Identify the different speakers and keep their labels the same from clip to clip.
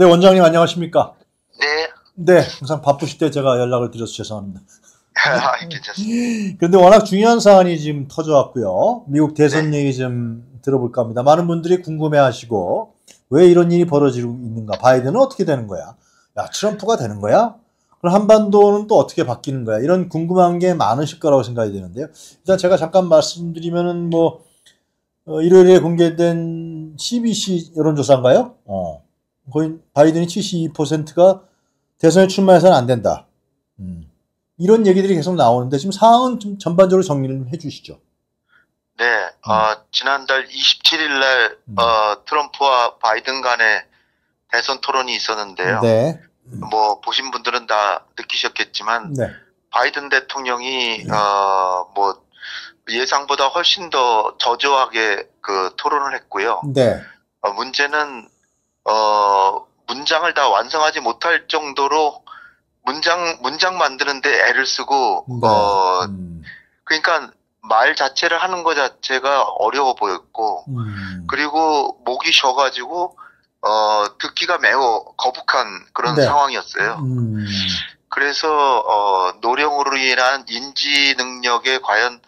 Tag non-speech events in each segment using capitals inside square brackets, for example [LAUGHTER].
Speaker 1: 네, 원장님 안녕하십니까?
Speaker 2: 네.
Speaker 1: 네, 항상 바쁘실 때 제가 연락을 드려서 죄송합니다. [LAUGHS]
Speaker 2: 아, 괜찮습니다.
Speaker 1: 그런데 워낙 중요한 사안이 지금 터져왔고요. 미국 대선
Speaker 2: 네.
Speaker 1: 얘기 좀 들어볼까 합니다. 많은 분들이 궁금해하시고 왜 이런 일이 벌어지고 있는가? 바이든은 어떻게 되는 거야? 야, 트럼프가 되는 거야? 그럼 한반도는 또 어떻게 바뀌는 거야? 이런 궁금한 게 많으실 거라고 생각이 되는데요. 일단 제가 잠깐 말씀드리면은 뭐 어, 일요일에 공개된 CBC 여론조사인가요? 어, 거의 바이든이 72%가 대선에 출마해서는 안 된다. 음. 이런 얘기들이 계속 나오는데 지금 상황은 좀 전반적으로 정리를 좀 해주시죠.
Speaker 2: 네. 어, 지난달 27일 날,
Speaker 1: 음.
Speaker 2: 어, 트럼프와 바이든 간의 대선 토론이 있었는데요.
Speaker 1: 네,
Speaker 2: 뭐, 보신 분들은 다 느끼셨겠지만,
Speaker 1: 네,
Speaker 2: 바이든 대통령이,
Speaker 1: 네.
Speaker 2: 어, 뭐, 예상보다 훨씬 더 저조하게 그 토론을 했고요.
Speaker 1: 네,
Speaker 2: 어, 문제는, 어, 문장을 다 완성하지 못할 정도로 문장, 문장 만드는데 애를 쓰고,
Speaker 1: 네.
Speaker 2: 어,
Speaker 1: 음,
Speaker 2: 그러니까 말 자체를 하는 것 자체가 어려워 보였고
Speaker 1: 음,
Speaker 2: 그리고 목이 쉬어가지고 어 듣기가 매우 거북한 그런
Speaker 1: 네.
Speaker 2: 상황이었어요.
Speaker 1: 음,
Speaker 2: 그래서 어 노령으로 인한 인지 능력에 과연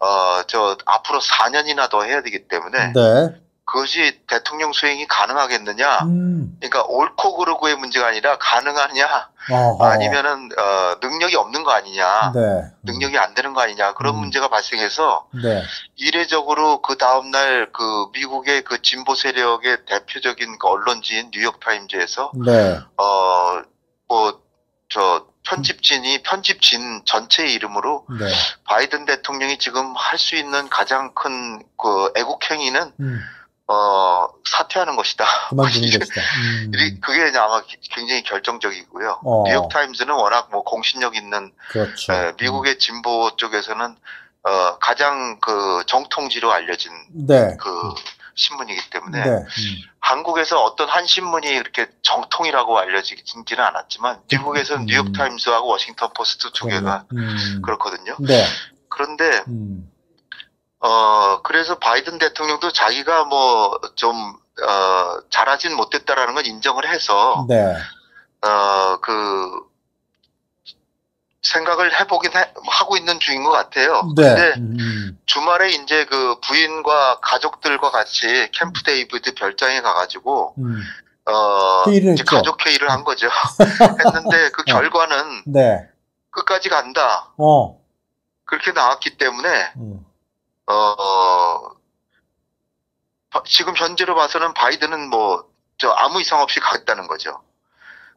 Speaker 2: 어 저 앞으로 4년이나 더 해야 되기 때문에
Speaker 1: 네,
Speaker 2: 그것이 대통령 수행이 가능하겠느냐?
Speaker 1: 음,
Speaker 2: 그러니까 옳고 그르고의 문제가 아니라 가능하냐
Speaker 1: 어허.
Speaker 2: 아니면은 어 능력이 없는 거 아니냐?
Speaker 1: 네,
Speaker 2: 능력이 안 되는 거 아니냐 그런
Speaker 1: 음.
Speaker 2: 문제가 발생해서
Speaker 1: 네,
Speaker 2: 이례적으로 그 다음 날 그 미국의 그 진보 세력의 대표적인 그 언론지인 뉴욕 타임즈에서
Speaker 1: 네,
Speaker 2: 어뭐저 편집진이 편집진 전체의 이름으로
Speaker 1: 네,
Speaker 2: 바이든 대통령이 지금 할 수 있는 가장 큰 그 애국 행위는
Speaker 1: 음,
Speaker 2: 어 사퇴하는 것이다.
Speaker 1: 그만두는 [LAUGHS] 것이다. 음,
Speaker 2: 이- 그게 이제 아마 굉장히 결정적이고요.
Speaker 1: 어.
Speaker 2: 뉴욕타임즈는 워낙 뭐 공신력 있는
Speaker 1: 그렇죠.
Speaker 2: 예, 미국의 진보 쪽에서는 어, 가장 그 정통지로 알려진
Speaker 1: 음, 네,
Speaker 2: 그 신문이기 때문에
Speaker 1: 네, 음,
Speaker 2: 한국에서 어떤 한 신문이 이렇게 정통이라고 알려지지는 않았지만 미국에서는
Speaker 1: 음.
Speaker 2: 뉴욕타임스하고 워싱턴 포스트 두 개가
Speaker 1: 음,
Speaker 2: 그렇거든요.
Speaker 1: 네,
Speaker 2: 그런데
Speaker 1: 음,
Speaker 2: 어 그래서 바이든 대통령도 자기가 뭐 좀 어, 잘하진 못했다라는 건 인정을 해서
Speaker 1: 네,
Speaker 2: 어 그 생각을 해보긴 해- 하고 있는 중인 것 같아요.
Speaker 1: 네,
Speaker 2: 근데
Speaker 1: 음,
Speaker 2: 주말에 이제 그 부인과 가족들과 같이 캠프 데이비드 별장에 가가지고
Speaker 1: 음,
Speaker 2: 어
Speaker 1: 회의를
Speaker 2: 이제? 가족 회의를 한 거죠. [LAUGHS] 했는데 그
Speaker 1: 어.
Speaker 2: 결과는
Speaker 1: 네,
Speaker 2: 끝까지 간다
Speaker 1: 어,
Speaker 2: 그렇게 나왔기 때문에
Speaker 1: 음,
Speaker 2: 어, 어, 바- 지금 현재로 봐서는 바이든은 뭐 저 아무 이상 없이 가겠다는 거죠.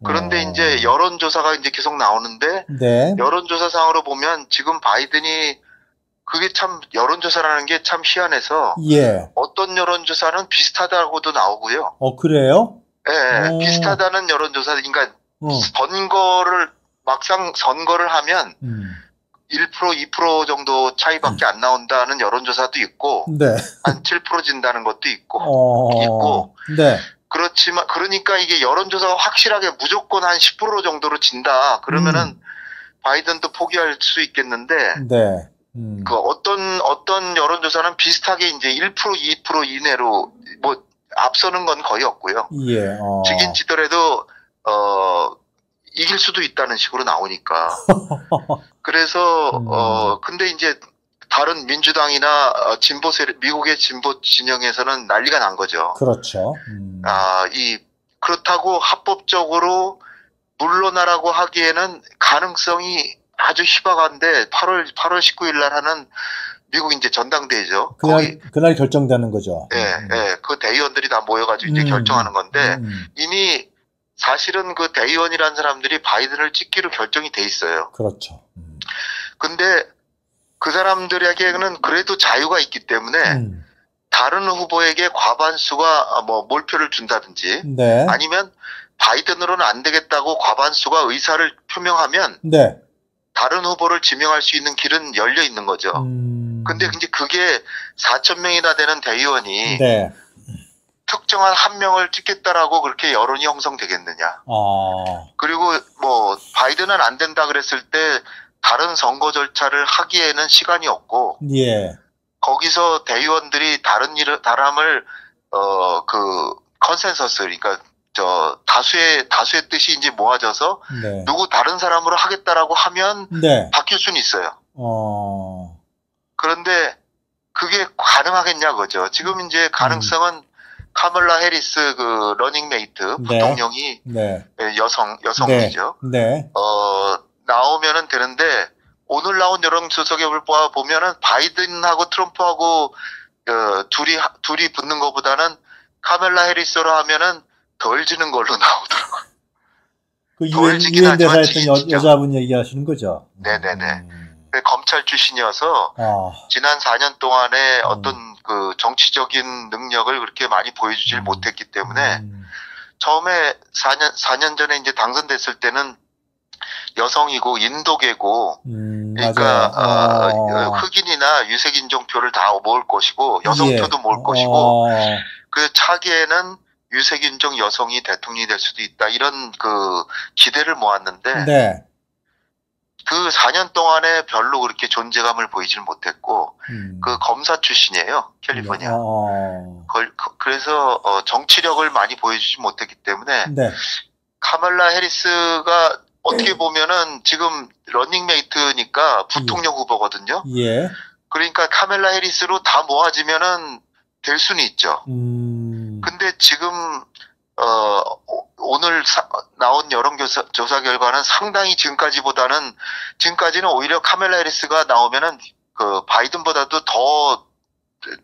Speaker 2: 그런데
Speaker 1: 어,
Speaker 2: 이제 여론조사가 이제 계속 나오는데
Speaker 1: 네,
Speaker 2: 여론조사상으로 보면 지금 바이든이 그게 참 여론조사라는 게 참 희한해서
Speaker 1: 예,
Speaker 2: 어떤 여론조사는 비슷하다고도 나오고요.
Speaker 1: 어 그래요?
Speaker 2: 예, 예,
Speaker 1: 오.
Speaker 2: 비슷하다는 여론조사, 그러니까
Speaker 1: 어,
Speaker 2: 선거를 막상 선거를 하면
Speaker 1: 음,
Speaker 2: 1% 2% 정도 차이밖에 안 나온다는 여론조사도 있고
Speaker 1: 네,
Speaker 2: 한7% 진다는 것도 있고
Speaker 1: 어,
Speaker 2: 있고.
Speaker 1: 네,
Speaker 2: 그렇지만 그러니까 이게 여론조사가 확실하게 무조건 한 10% 정도로 진다. 그러면은
Speaker 1: 음.
Speaker 2: 바이든도 포기할 수 있겠는데
Speaker 1: 네, 음,
Speaker 2: 그 어떤 어떤 여론조사는 비슷하게 이제 1% 2% 이내로 뭐 앞서는 건 거의 없고요.
Speaker 1: 예, 어,
Speaker 2: 직인지더라도 어 이길 수도 있다는 식으로 나오니까 [LAUGHS] 그래서
Speaker 1: 음.
Speaker 2: 어 근데 이제 다른 민주당이나 어, 진보 세력 미국의 진보 진영에서는 난리가 난 거죠.
Speaker 1: 그렇죠. 음,
Speaker 2: 아이 그렇다고 합법적으로 물러나라고 하기에는 가능성이 아주 희박한데 8월 8월 19일 날 하는 미국 이제 전당대회죠. 거기
Speaker 1: 그날 그날 결정되는 거죠.
Speaker 2: 예,
Speaker 1: 음,
Speaker 2: 예, 그 대의원들이 다 모여가지고 이제
Speaker 1: 음.
Speaker 2: 결정하는 건데
Speaker 1: 음,
Speaker 2: 이미 사실은 그 대의원이라는 사람들이 바이든을 찍기로 결정이 돼 있어요.
Speaker 1: 그렇죠. 음,
Speaker 2: 근데 그 사람들에게는 그래도 자유가 있기 때문에
Speaker 1: 음,
Speaker 2: 다른 후보에게 과반수가 뭐 몰표를 준다든지
Speaker 1: 네,
Speaker 2: 아니면 바이든으로는 안 되겠다고 과반수가 의사를 표명하면
Speaker 1: 네,
Speaker 2: 다른 후보를 지명할 수 있는 길은 열려 있는 거죠.
Speaker 1: 음,
Speaker 2: 근데 이제 그게 4천 명이나 되는 대의원이
Speaker 1: 네,
Speaker 2: 특정한 한 명을 찍겠다라고 그렇게 여론이 형성되겠느냐.
Speaker 1: 아, 그리고
Speaker 2: 뭐 바이든은 안 된다 그랬을 때 다른 선거 절차를 하기에는 시간이 없고
Speaker 1: 예,
Speaker 2: 거기서 대의원들이 다른 이를 다람을 어 그 컨센서스 그러니까 저 다수의 다수의 뜻이 이제 모아져서
Speaker 1: 네.
Speaker 2: 누구 다른 사람으로 하겠다라고 하면
Speaker 1: 네.
Speaker 2: 바뀔 수는 있어요.
Speaker 1: 어.
Speaker 2: 그런데 그게 가능하겠냐 그죠. 지금 이제 가능성은 카멀라 해리스 그 러닝메이트
Speaker 1: 네.
Speaker 2: 부통령이
Speaker 1: 네.
Speaker 2: 여성 여성이죠.
Speaker 1: 네.
Speaker 2: 어 나오면은 되는데 오늘 나온 여론조사 결과 보면은 바이든하고 트럼프하고 어, 둘이 하- 둘이 붙는 것보다는 카멜라 해리스로 하면은 덜 지는 걸로 [LAUGHS] 나오더라고요. 그덜
Speaker 1: 유엔
Speaker 2: 지긴
Speaker 1: 유엔 대사
Speaker 2: 하지만
Speaker 1: 했던 여. 여자분 얘기하시는 거죠?
Speaker 2: 네네네.
Speaker 1: 음.
Speaker 2: 근데 검찰 출신이어서
Speaker 1: 아.
Speaker 2: 지난 4년 동안에
Speaker 1: 음.
Speaker 2: 어떤 그 정치적인 능력을 그렇게 많이 보여주질
Speaker 1: 음.
Speaker 2: 못했기 때문에
Speaker 1: 음.
Speaker 2: 처음에 4년 4년 전에 이제 당선됐을 때는 여성이고 인도계고
Speaker 1: 음,
Speaker 2: 그러니까
Speaker 1: 맞아요.
Speaker 2: 어,
Speaker 1: 어.
Speaker 2: 흑인이나 유색인종 표를 다 모을 것이고 여성
Speaker 1: 예.
Speaker 2: 표도 모을 것이고
Speaker 1: 어.
Speaker 2: 그 차기에는 유색인종 여성이 대통령이 될 수도 있다 이런 그 기대를 모았는데
Speaker 1: 네.
Speaker 2: 그 4년 동안에 별로 그렇게 존재감을 보이지는 못했고
Speaker 1: 음.
Speaker 2: 그 검사 출신이에요 캘리포니아
Speaker 1: 어.
Speaker 2: 걸- 그- 그래서 어, 정치력을 많이 보여주지 못했기 때문에
Speaker 1: 네.
Speaker 2: 카멀라 해리스가 어떻게 보면은 지금 러닝메이트니까 부통령 후보거든요.
Speaker 1: 예.
Speaker 2: 그러니까 카멜라 해리스로 다 모아지면은 될 수는 있죠.
Speaker 1: 음.
Speaker 2: 근데 지금 어 오- 오늘 사- 나온 여론조사 조사 결과는 상당히 지금까지보다는 지금까지는 오히려 카멜라 해리스가 나오면은 그 바이든보다도 더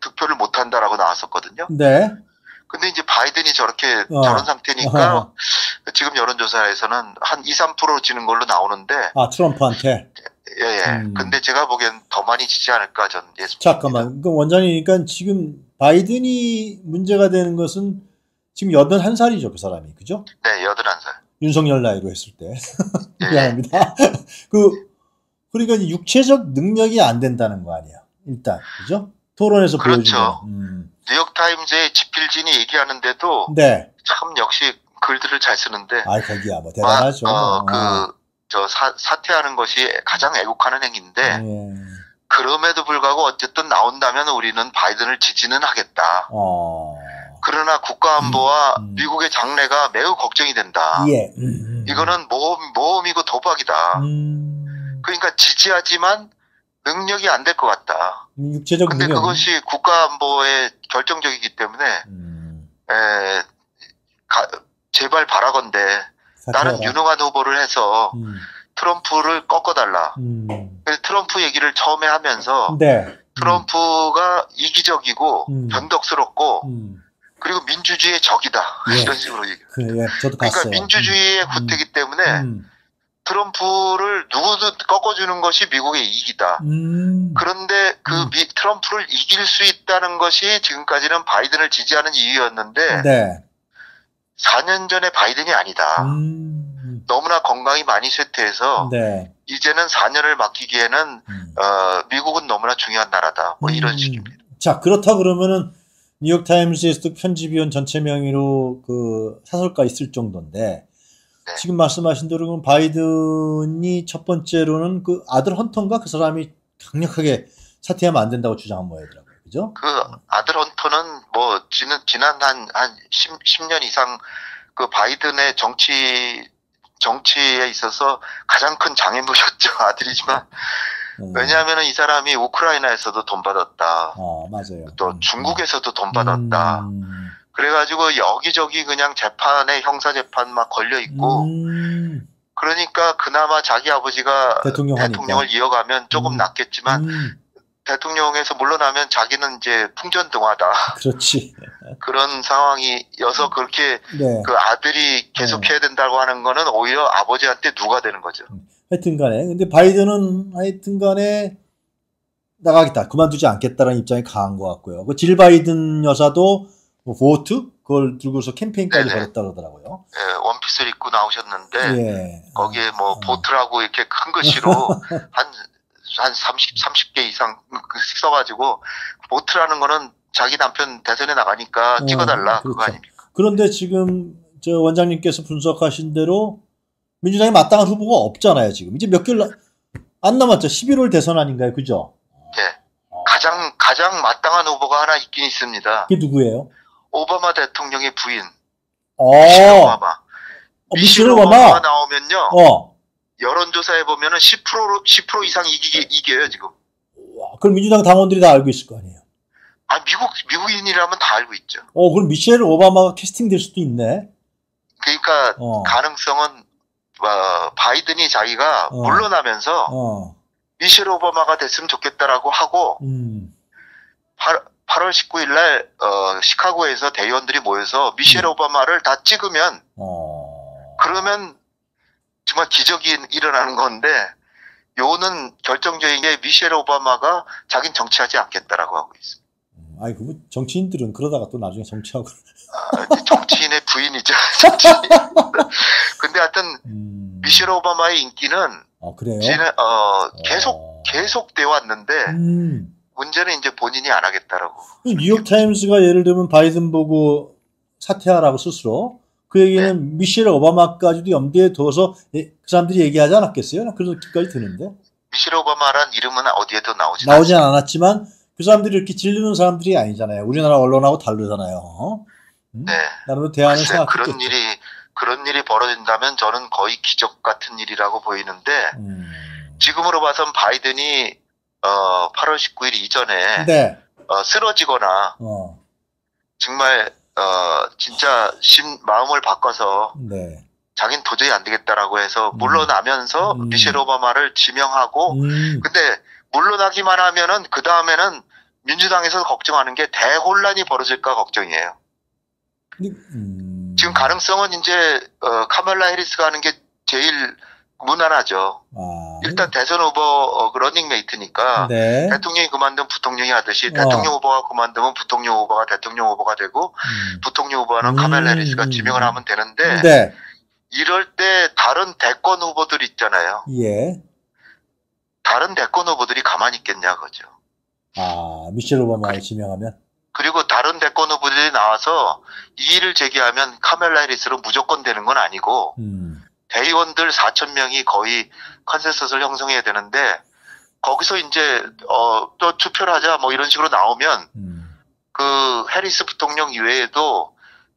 Speaker 2: 득표를 못 한다라고 나왔었거든요.
Speaker 1: 네.
Speaker 2: 근데 이제 바이든이 저렇게
Speaker 1: 어.
Speaker 2: 저런 상태니까
Speaker 1: 어.
Speaker 2: 지금 여론조사에서는 한 2, 3% 지는 걸로 나오는데
Speaker 1: 아, 트럼프한테.
Speaker 2: 예, 예.
Speaker 1: 음.
Speaker 2: 근데 제가 보기엔 더 많이 지지 않을까 전 예측.
Speaker 1: 잠깐만. 그 원장이니까 지금 바이든이 문제가 되는 것은 지금 81살이죠, 그 사람이. 그죠?
Speaker 2: 네, 81살.
Speaker 1: 윤석열 나이로 했을 때.
Speaker 2: 예. [LAUGHS]
Speaker 1: 미안합니다. [LAUGHS] 그, 그러니까 육체적 능력이 안 된다는 거 아니야. 일단. 그죠? 토론에서
Speaker 2: 그렇죠.
Speaker 1: 보여준 거. 음.
Speaker 2: 뉴욕타임즈의 지필진이 얘기하는데도
Speaker 1: 네.
Speaker 2: 참 역시 글들을 잘 쓰는데.
Speaker 1: 아, 거기야. 뭐 대단하죠.
Speaker 2: 아, 어,
Speaker 1: 어.
Speaker 2: 그, 저 사, 사퇴하는 것이 가장 애국하는 행위인데,
Speaker 1: 예.
Speaker 2: 그럼에도 불구하고 어쨌든 나온다면 우리는 바이든을 지지는 하겠다.
Speaker 1: 어.
Speaker 2: 그러나 국가안보와
Speaker 1: 음, 음.
Speaker 2: 미국의 장래가 매우 걱정이 된다.
Speaker 1: 예. 음.
Speaker 2: 이거는 모험, 모험이고 도박이다.
Speaker 1: 음.
Speaker 2: 그러니까 지지하지만 능력이 안 될 것 같다.
Speaker 1: 육체적
Speaker 2: 근데
Speaker 1: 능력.
Speaker 2: 그것이 국가안보에 결정적이기 때문에
Speaker 1: 음.
Speaker 2: 에, 가- 제발 바라건대 나는
Speaker 1: 사퇴하라.
Speaker 2: 유능한 후보를 해서
Speaker 1: 음.
Speaker 2: 트럼프를 꺾어달라.
Speaker 1: 음.
Speaker 2: 그래서 트럼프 얘기를 처음에 하면서
Speaker 1: 네.
Speaker 2: 트럼프가 이기적이고
Speaker 1: 음.
Speaker 2: 변덕스럽고
Speaker 1: 음.
Speaker 2: 그리고 민주주의의 적이다.
Speaker 1: 예.
Speaker 2: 이런 식으로 얘기.
Speaker 1: 그, 예, 저도
Speaker 2: 그러니까
Speaker 1: 봤어요.
Speaker 2: 민주주의의
Speaker 1: 음.
Speaker 2: 후퇴기 때문에
Speaker 1: 음.
Speaker 2: 트럼프를 누구도 꺾어주는 것이 미국의 이익이다.
Speaker 1: 음.
Speaker 2: 그런데 그
Speaker 1: 음.
Speaker 2: 미- 트럼프를 이길 수 있다는 것이 지금까지는 바이든을 지지하는 이유였는데
Speaker 1: 네.
Speaker 2: 4년 전에 바이든이 아니다.
Speaker 1: 음.
Speaker 2: 너무나 건강이 많이 쇠퇴해서
Speaker 1: 네.
Speaker 2: 이제는 4년을 맡기기에는
Speaker 1: 음.
Speaker 2: 어, 미국은 너무나 중요한 나라다. 뭐 이런
Speaker 1: 음.
Speaker 2: 식입니다.
Speaker 1: 자, 그렇다 그러면은 뉴욕타임스에서도 편집위원 전체 명의로 그 사설가 있을 정도인데
Speaker 2: 네.
Speaker 1: 지금 말씀하신 대로 그럼 바이든이 첫 번째로는 그 아들 헌터인가 그 사람이 강력하게 사퇴하면 안 된다고 주장한 모양이더라고요. 그죠?
Speaker 2: 그 아들 헌터는 뭐 지난 지난 한한 10, 년 이상 그 바이든의 정치 정치에 있어서 가장 큰 장애물이었죠 [LAUGHS] 아들이지만
Speaker 1: 음.
Speaker 2: 왜냐하면은 이 사람이 우크라이나에서도 돈 받았다
Speaker 1: 어, 맞아요.
Speaker 2: 또
Speaker 1: 음.
Speaker 2: 중국에서도 돈 받았다
Speaker 1: 음.
Speaker 2: 그래가지고 여기저기 그냥 재판에 형사 재판 막 걸려 있고
Speaker 1: 음.
Speaker 2: 그러니까 그나마 자기 아버지가
Speaker 1: 대통령.
Speaker 2: 대통령을 이어가면 조금
Speaker 1: 음.
Speaker 2: 낫겠지만
Speaker 1: 음.
Speaker 2: 대통령에서 물러나면 자기는 이제 풍전등화다 [LAUGHS]
Speaker 1: 그렇지.
Speaker 2: 그런 상황이어서 그렇게
Speaker 1: 네.
Speaker 2: 그 아들이 계속 해야 된다고 하는 거는 오히려 아버지한테 누가 되는 거죠.
Speaker 1: 하여튼 간에. 근데 바이든은 하여튼 간에 나가겠다. 그만두지 않겠다라는 입장이 강한 것 같고요. 그 질 바이든 여사도 뭐 보트? 그걸 들고서 캠페인까지
Speaker 2: 네네.
Speaker 1: 벌였다 그러더라고요.
Speaker 2: 예, 원피스를 입고 나오셨는데
Speaker 1: 예.
Speaker 2: 거기에 뭐
Speaker 1: 어.
Speaker 2: 보트라고 이렇게 큰 글씨로 [LAUGHS] 한, 한 30, 30개 이상 그 써가지고 보트라는 거는 자기 남편 대선에 나가니까
Speaker 1: 어,
Speaker 2: 찍어달라 그거
Speaker 1: 그렇죠.
Speaker 2: 아닙니까?
Speaker 1: 그런데 지금 저 원장님께서 분석하신 대로 민주당이 마땅한 후보가 없잖아요, 지금. 이제 몇 개월 나- 안 남았죠. 11월 대선 아닌가요? 그죠?
Speaker 2: 예.
Speaker 1: 어.
Speaker 2: 가장 가장 마땅한 후보가 하나 있긴 있습니다.
Speaker 1: 그게 누구예요?
Speaker 2: 오바마 대통령의 부인 미셸
Speaker 1: 어,
Speaker 2: 오바마.
Speaker 1: 어, 미셸 오바마.
Speaker 2: 나오면요.
Speaker 1: 어.
Speaker 2: 여론조사에 보면은 10% 10% 이상 이기, 이겨요 지금.
Speaker 1: 와, 그럼 민주당 당원들이 다 알고 있을 거 아니에요.
Speaker 2: 아 미국 미국인이라면 다 알고 있죠.
Speaker 1: 어, 그럼 미셸 오바마가 캐스팅될 수도 있네.
Speaker 2: 그러니까
Speaker 1: 어.
Speaker 2: 가능성은 어, 바이든이 자기가
Speaker 1: 어.
Speaker 2: 물러나면서
Speaker 1: 어.
Speaker 2: 미셸 오바마가 됐으면 좋겠다라고 하고
Speaker 1: 음.
Speaker 2: 8, 8월 19일 날 어, 시카고에서 대의원들이 모여서 미셸
Speaker 1: 음.
Speaker 2: 오바마를 다 찍으면
Speaker 1: 어.
Speaker 2: 그러면 정말 기적이 일어나는 건데 요는 결정적인 게 미셸 오바마가 자긴 정치하지 않겠다라고 하고 있습니다.
Speaker 1: 음, 아이, 그거 정치인들은 그러다가 또 나중에 정치하고.
Speaker 2: 아, 정치인의 부인이죠. 정치인. [LAUGHS] 근데 하여튼
Speaker 1: 음.
Speaker 2: 미셸 오바마의 인기는
Speaker 1: 아, 그래요?
Speaker 2: 지난 어, 계속
Speaker 1: 어.
Speaker 2: 계속 돼 왔는데
Speaker 1: 음.
Speaker 2: 문제는 이제 본인이 안 하겠다라고.
Speaker 1: 뉴욕 타임스가 예를 들면 바이든 보고 사퇴하라고 스스로 그 얘기는 미셸 오바마까지도 염두에 둬서 예, 그 사람들이 얘기하지 않았겠어요? 그래서 기까지 드는데
Speaker 2: 미셸 오바마란 이름은 어디에도 나오지
Speaker 1: 나오진 않았지만 그 사람들이 이렇게 질르는 사람들이 아니잖아요. 우리나라 언론하고 다르잖아요. 음?
Speaker 2: 네.
Speaker 1: 나름대로 대안을 생각했겠죠.
Speaker 2: 그런 일이 그런 일이 벌어진다면 저는 거의 기적 같은 일이라고 보이는데
Speaker 1: 음.
Speaker 2: 지금으로 봐선 바이든이 어 8월 19일 이전에
Speaker 1: 네.
Speaker 2: 어, 쓰러지거나
Speaker 1: 어.
Speaker 2: 정말 어 진짜 심 마음을 바꿔서
Speaker 1: 네.
Speaker 2: 자긴 도저히 안 되겠다라고 해서
Speaker 1: 음.
Speaker 2: 물러나면서
Speaker 1: 음.
Speaker 2: 미셸 오바마를 지명하고
Speaker 1: 음.
Speaker 2: 근데 물러나기만 하면은 그 다음에는 민주당에서 걱정하는 게 대혼란이 벌어질까 걱정이에요.
Speaker 1: 음.
Speaker 2: 지금 가능성은 이제 어, 카멜라 해리스가 하는 게 제일 무난하죠.
Speaker 1: 아.
Speaker 2: 일단 대선 후보 어, 그 러닝메이트니까
Speaker 1: 네.
Speaker 2: 대통령이 그만두면 부통령이 하듯이
Speaker 1: 어.
Speaker 2: 대통령 후보가 그만두면 부통령 후보가 대통령 후보가 되고
Speaker 1: 음.
Speaker 2: 부통령 후보는
Speaker 1: 음,
Speaker 2: 카멜라 해리스가
Speaker 1: 음,
Speaker 2: 지명을
Speaker 1: 음.
Speaker 2: 하면 되는데
Speaker 1: 네.
Speaker 2: 이럴 때 다른 대권 후보들 있잖아요.
Speaker 1: 예.
Speaker 2: 다른 대권 후보들이 가만히 있겠냐 그죠.
Speaker 1: 아, 미셸 오바마를 지명하면
Speaker 2: 그리고 다른 대권 후보들이 나와서 이의를 제기하면 카멜라 해리스로 무조건 되는 건 아니고
Speaker 1: 음.
Speaker 2: 대의원들 4천 명이 거의 컨센서스를 형성해야 되는데 거기서 이제 어, 또 투표를 하자 뭐 이런 식으로 나오면
Speaker 1: 음.
Speaker 2: 그 해리스 부통령 이외에도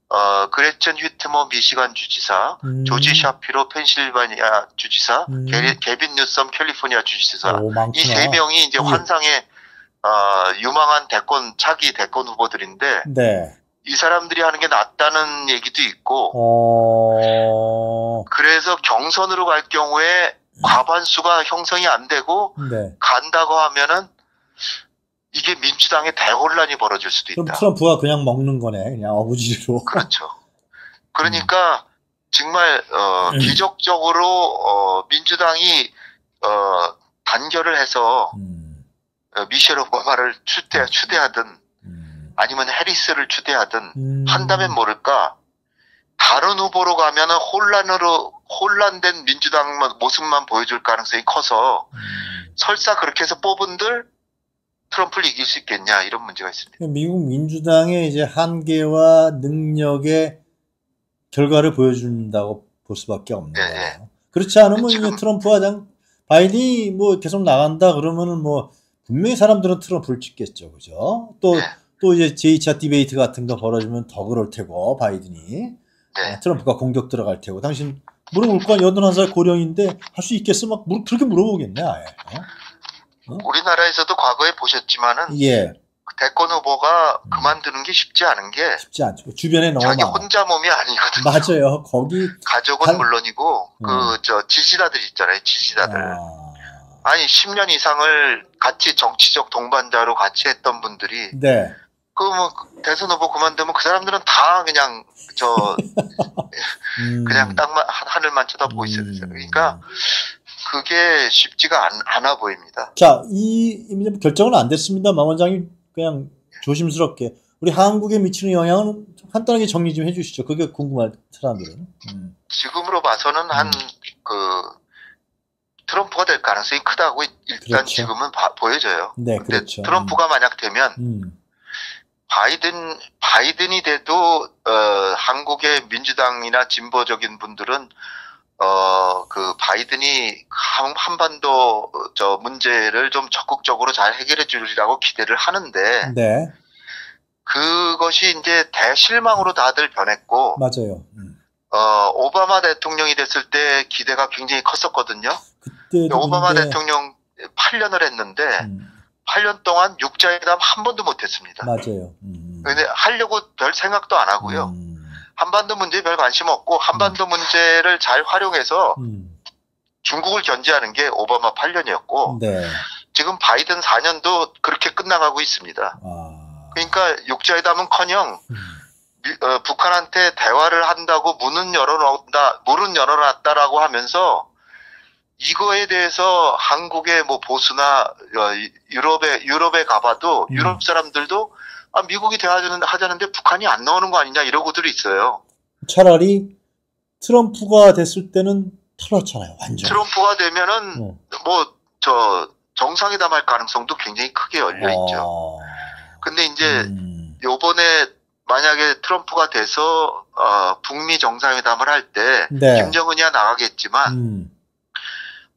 Speaker 2: 어, 그레첸 휘트머 미시간 주지사,
Speaker 1: 음.
Speaker 2: 조지 샤피로 펜실바니아 주지사,
Speaker 1: 음.
Speaker 2: 게리- 게빈 뉴섬 캘리포니아 주지사. 이 세 명이 이제
Speaker 1: 예.
Speaker 2: 환상의 어, 유망한 대권 차기 대권 후보들인데
Speaker 1: 네.
Speaker 2: 이 사람들이 하는 게 낫다는 얘기도 있고
Speaker 1: 어.
Speaker 2: 그래서 경선으로 갈 경우에 과반수가 형성이 안 되고
Speaker 1: 네.
Speaker 2: 간다고 하면은 이게 민주당의 대혼란이 벌어질 수도
Speaker 1: 그럼
Speaker 2: 있다.
Speaker 1: 트럼프가 그냥 먹는 거네. 그냥 어부지리로.
Speaker 2: 그렇죠. [LAUGHS] 그러니까 정말 어,
Speaker 1: 음.
Speaker 2: 기적적으로 어, 민주당이 어, 단결을 해서
Speaker 1: 음.
Speaker 2: 어, 미셸 오바마를 추대, 추대하든
Speaker 1: 음.
Speaker 2: 아니면 해리스를 추대하든
Speaker 1: 음.
Speaker 2: 한다면 모를까 다른 후보로 가면은 혼란으로 혼란된 민주당 모습만 보여줄 가능성이 커서
Speaker 1: 음.
Speaker 2: 설사 그렇게 해서 뽑은들 트럼프를 이길 수 있겠냐 이런 문제가 있습니다.
Speaker 1: 미국 민주당의 이제 한계와 능력의 결과를 보여준다고 볼 수밖에 없는
Speaker 2: 네,
Speaker 1: 거예요. 그렇지 않으면
Speaker 2: 지금-
Speaker 1: 이제 트럼프가 장 바이든이 뭐 계속 나간다 그러면은 뭐 분명히 사람들은 트럼프를 찍겠죠, 그죠? 또
Speaker 2: 네.
Speaker 1: 또 이제 제2차 디베이트 같은 거 벌어지면 더 그럴 테고 바이든이
Speaker 2: 네.
Speaker 1: 아, 트럼프가 공격 들어갈 테고 당신 물어볼 거 아니야 81살 고령인데 할 수 있겠어 막 물, 그렇게 물어보겠네 아예 어?
Speaker 2: 우리나라에서도 과거에 보셨지만은
Speaker 1: 예
Speaker 2: 대권 후보가
Speaker 1: 음.
Speaker 2: 그만두는 게 쉽지 않은 게
Speaker 1: 쉽지 않죠 주변에 너무
Speaker 2: 자기
Speaker 1: 많아
Speaker 2: 혼자 몸이 아니거든요.
Speaker 1: 맞아요 거기
Speaker 2: 가족은
Speaker 1: 단-
Speaker 2: 물론이고
Speaker 1: 음.
Speaker 2: 그저 지지자들 있잖아요. 지지자들.
Speaker 1: 아,
Speaker 2: 아니 10년 이상을 같이 정치적 동반자로 같이 했던 분들이
Speaker 1: 네
Speaker 2: 그 뭐 대선 후보 그만두면 그 사람들은 다 그냥 저
Speaker 1: 음,
Speaker 2: 그냥 땅만 하- 하늘만 쳐다보고 있어요.
Speaker 1: 음.
Speaker 2: 그러니까 그게 쉽지가 않, 않아 보입니다.
Speaker 1: 자, 이 이미 좀 결정은 안 됐습니다. 만 원장님 그냥 조심스럽게 우리 한국에 미치는 영향은 좀 간단하게 정리 좀 해주시죠. 그게 궁금한 사람들은. 음.
Speaker 2: 지금으로 봐서는 한그 트럼프가 될 가능성이 크다고 일단
Speaker 1: 그렇죠.
Speaker 2: 지금은 봐- 보여져요.
Speaker 1: 네, 그렇죠.
Speaker 2: 트럼프가 만약 되면
Speaker 1: 음.
Speaker 2: 바이든 바이든이 돼도 어, 한국의 민주당이나 진보적인 분들은 어 그 바이든이 한, 한반도 저 문제를 좀 적극적으로 잘 해결해 주리라고 기대를 하는데
Speaker 1: 네.
Speaker 2: 그것이 이제 대실망으로 다들 변했고,
Speaker 1: 맞아요. 음.
Speaker 2: 어, 오바마 대통령이 됐을 때 기대가 굉장히 컸었거든요. 오바마
Speaker 1: 근데,
Speaker 2: 대통령 8년을 했는데,
Speaker 1: 음,
Speaker 2: 8년 동안 육자회담 한 번도 못했습니다.
Speaker 1: 맞아요. 음.
Speaker 2: 근데 하려고 별 생각도 안 하고요.
Speaker 1: 음,
Speaker 2: 한반도 문제에 별 관심 없고, 한반도 문제를 잘 활용해서
Speaker 1: 음,
Speaker 2: 중국을 견제하는 게 오바마 8년이었고,
Speaker 1: 네.
Speaker 2: 지금 바이든 4년도 그렇게 끝나가고 있습니다.
Speaker 1: 아,
Speaker 2: 그러니까 육자회담은 커녕
Speaker 1: 음,
Speaker 2: 미- 어, 북한한테 대화를 한다고 문은 열어놓다, 문은 열어놨다라고 하면서 이거에 대해서 한국의 뭐 보수나 어, 이- 유럽에 유럽에 가봐도
Speaker 1: 음.
Speaker 2: 유럽 사람들도 아, 미국이 대화하자는 하자는데 북한이 안 나오는 거 아니냐 이러고들 있어요.
Speaker 1: 차라리 트럼프가 됐을 때는 털었잖아요. 완전.
Speaker 2: 트럼프가 되면은
Speaker 1: 어.
Speaker 2: 뭐저 정상회담 할 가능성도 굉장히 크게 열려 있죠.
Speaker 1: 어,
Speaker 2: 근데 이제
Speaker 1: 음,
Speaker 2: 요번에 만약에 트럼프가 돼서 어, 북미 정상회담을 할때
Speaker 1: 네.
Speaker 2: 김정은이야 나가겠지만
Speaker 1: 음,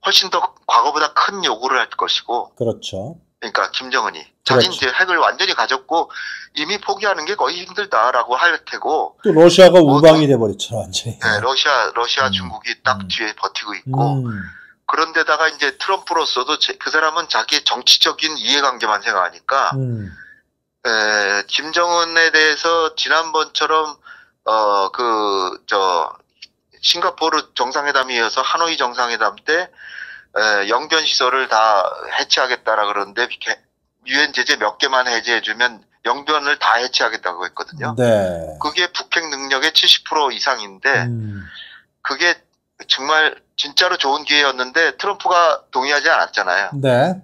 Speaker 2: 훨씬 더 과거보다 큰 요구를 할 것이고
Speaker 1: 그렇죠.
Speaker 2: 그러니까 김정은이 자기
Speaker 1: 그렇죠.
Speaker 2: 이제 핵을 완전히 가졌고 이미 포기하는 게 거의 힘들다라고 할 테고
Speaker 1: 또 러시아가
Speaker 2: 뭐,
Speaker 1: 우방이 돼버렸죠, 완전히.
Speaker 2: 네, 러시아 러시아
Speaker 1: 음,
Speaker 2: 중국이 딱
Speaker 1: 음.
Speaker 2: 뒤에 버티고 있고
Speaker 1: 음,
Speaker 2: 그런데다가 이제 트럼프로서도 제- 그 사람은 자기의 정치적인 이해관계만 생각하니까
Speaker 1: 음,
Speaker 2: 에, 김정은에 대해서 지난번처럼 어 그 저 싱가포르 정상회담이 이어서 하노이 정상회담 때 에, 영변 시설을 다 해체하겠다라 그러는데 개- 유엔 제재 몇 개만 해제해주면 영변을 다 해체하겠다고 했거든요.
Speaker 1: 네.
Speaker 2: 그게 북핵 능력의 70% 이상인데
Speaker 1: 음,
Speaker 2: 그게 정말 진짜로 좋은 기회였는데 트럼프가 동의하지 않았잖아요.
Speaker 1: 네.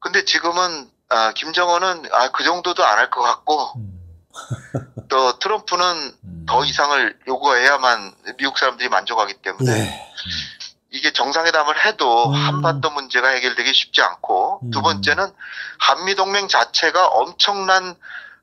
Speaker 2: 근데 지금은 아, 김정은은 아, 그 정도도 안 할 것 같고
Speaker 1: 음, [LAUGHS]
Speaker 2: 또 트럼프는
Speaker 1: 음.
Speaker 2: 더 이상을 요구해야만 미국 사람들이 만족하기 때문에
Speaker 1: 예.
Speaker 2: 이게 정상회담을 해도
Speaker 1: 음.
Speaker 2: 한반도 문제가 해결되기 쉽지 않고
Speaker 1: 음.
Speaker 2: 두 번째는 한미 동맹 자체가 엄청난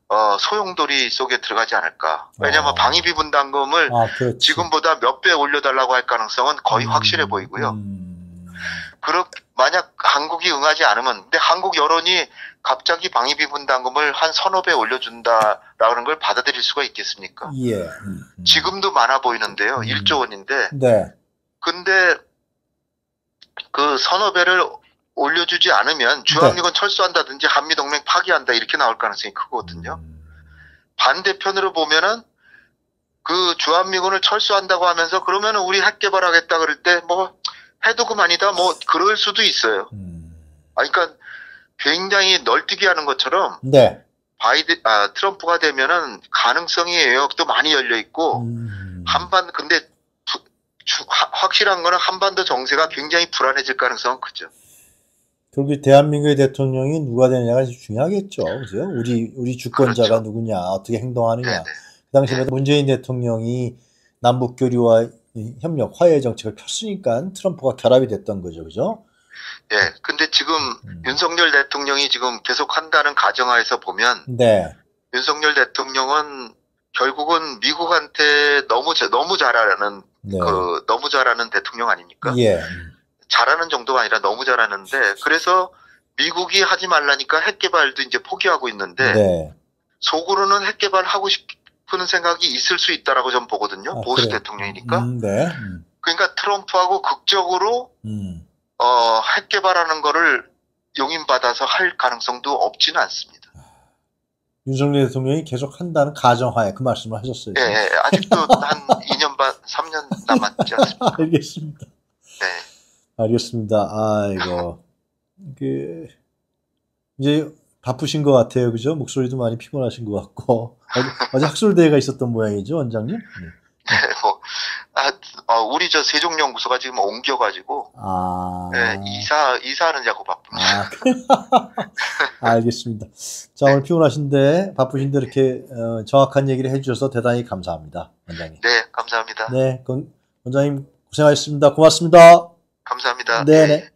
Speaker 2: 어, 소용돌이 속에 들어가지 않을까. 왜냐하면
Speaker 1: 어.
Speaker 2: 방위비 분담금을
Speaker 1: 아.
Speaker 2: 지금보다 몇 배 올려달라고 할 가능성은 거의
Speaker 1: 음,
Speaker 2: 확실해 보이고요.
Speaker 1: 음,
Speaker 2: 그렇 만약 한국이 응하지 않으면 근데 한국 여론이 갑자기 방위비 분담금을 한 서너 배 올려준다라는 걸 받아들일 수가 있겠습니까?
Speaker 1: 예. 음, 음.
Speaker 2: 지금도 많아 보이는데요.
Speaker 1: 음.
Speaker 2: 1조 원인데
Speaker 1: 네.
Speaker 2: 근데 그 서너 배를 올려주지 않으면 주한미군 철수한다든지 한미동맹 파기한다 이렇게 나올 가능성이 크거든요.
Speaker 1: 음,
Speaker 2: 반대편으로 보면은 그 주한미군을 철수한다고 하면서 그러면은 우리 핵 개발하겠다 그럴 때 뭐 해도 그만이다 뭐 그럴 수도 있어요.
Speaker 1: 음.
Speaker 2: 아 그러니까 굉장히 널뛰기 하는 것처럼
Speaker 1: 네.
Speaker 2: 바이든 아 트럼프가 되면은 가능성이 외역도 많이 열려 있고
Speaker 1: 음.
Speaker 2: 한반 근데 부- 주- 하- 확실한 거는 한반도 정세가 굉장히 불안해질 가능성은 크죠.
Speaker 1: 결국 대한민국의 대통령이 누가 되느냐가 중요하겠죠. 그죠? 우리, 우리 주권자가
Speaker 2: 그렇죠.
Speaker 1: 누구냐, 어떻게 행동하느냐.
Speaker 2: 네네.
Speaker 1: 그 당시에 문재인 대통령이 남북 교류와 이 협력, 화해 정책을 폈으니까 트럼프가 결합이 됐던 거죠. 그죠?
Speaker 2: 예. 근데 지금
Speaker 1: 음.
Speaker 2: 윤석열 대통령이 지금 계속 한다는 가정하에서 보면
Speaker 1: 네.
Speaker 2: 윤석열 대통령은 결국은 미국한테 너무 자- 너무 잘하는
Speaker 1: 네.
Speaker 2: 그 너무 잘하는 대통령 아닙니까?
Speaker 1: 예.
Speaker 2: 잘하는 정도가 아니라 너무 잘하는데 그래서 미국이 하지 말라니까 핵 개발도 이제 포기하고 있는데
Speaker 1: 네.
Speaker 2: 속으로는 핵 개발 하고 싶은 생각이 있을 수 있다라고 저는 보거든요.
Speaker 1: 아,
Speaker 2: 보수
Speaker 1: 그래요?
Speaker 2: 대통령이니까.
Speaker 1: 음, 네. 음,
Speaker 2: 그러니까 트럼프하고 극적으로
Speaker 1: 음.
Speaker 2: 어, 핵 개발하는 거를 용인받아서 할 가능성도 없지는 않습니다.
Speaker 1: 윤석열 대통령이 계속 한다는 가정하에 그 말씀을 하셨어요.
Speaker 2: 예, 예. 아직도 [LAUGHS] 한 2년 반, 3년 남았지 않습니까?
Speaker 1: 알겠습니다.
Speaker 2: 네.
Speaker 1: 알겠습니다. 아이고. 그, 이제 바쁘신 것 같아요. 그죠? 목소리도 많이 피곤하신 것 같고. 어제, 어제 학술대회가 있었던 모양이죠, 원장님? 네.
Speaker 2: 뭐, 아, 어, 우리 저 세종연구소가 지금 옮겨가지고,
Speaker 1: 아.
Speaker 2: 예, 이사, 이사하느냐고 바쁩니다.
Speaker 1: 아, [LAUGHS] 알겠습니다. 자, 오늘 피곤하신데, 바쁘신데 이렇게 어, 정확한 얘기를 해주셔서 대단히 감사합니다, 원장님.
Speaker 2: 네, 감사합니다.
Speaker 1: 네, 건- 원장님 고생하셨습니다. 고맙습니다.
Speaker 2: 감사합니다.
Speaker 1: 네네.